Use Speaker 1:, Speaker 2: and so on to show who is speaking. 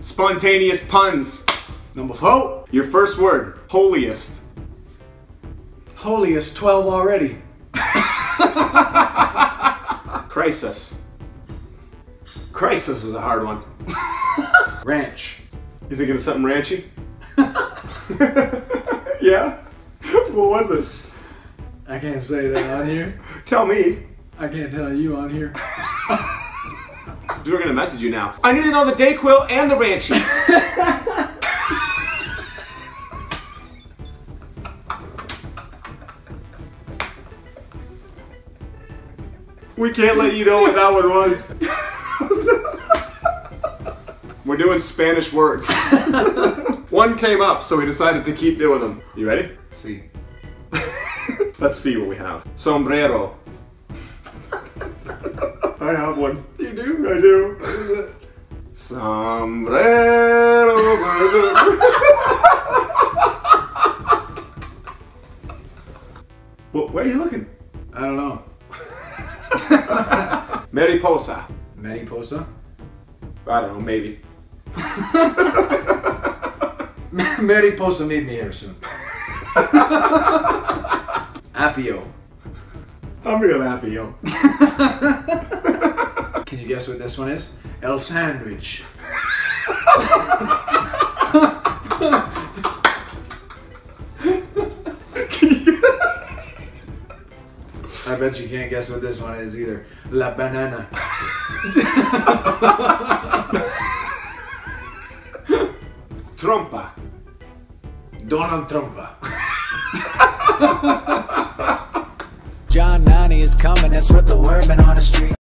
Speaker 1: Spontaneous puns.
Speaker 2: Number four.
Speaker 1: Your first word. Holiest.
Speaker 2: Holiest 12 already.
Speaker 1: Crisis. Crisis is a hard one.
Speaker 2: Ranch.
Speaker 1: You thinking of something ranchy? yeah? What was it?
Speaker 2: I can't say that on here.
Speaker 1: Tell me.
Speaker 2: I can't tell you on here.
Speaker 1: We're gonna message you now. I need to know the Dayquil and the Ranchy. we can't let you know what that one was. We're doing Spanish words. one came up, so we decided to keep doing them. You ready?
Speaker 2: See.
Speaker 1: Let's see what we have. Sombrero. I have one.
Speaker 2: Do?
Speaker 1: I do. Sombrero. well, where are you looking?
Speaker 2: I don't know.
Speaker 1: Mariposa.
Speaker 2: Mariposa?
Speaker 1: I don't know, maybe.
Speaker 2: Mariposa meet me here soon. Apio.
Speaker 1: I'm real yo.
Speaker 2: Can you guess what this one is? El Sandwich. I bet you can't guess what this one is either. La banana.
Speaker 1: Trompa.
Speaker 2: Donald Trumpa.
Speaker 3: John 90 is coming, that's what the word been on the street.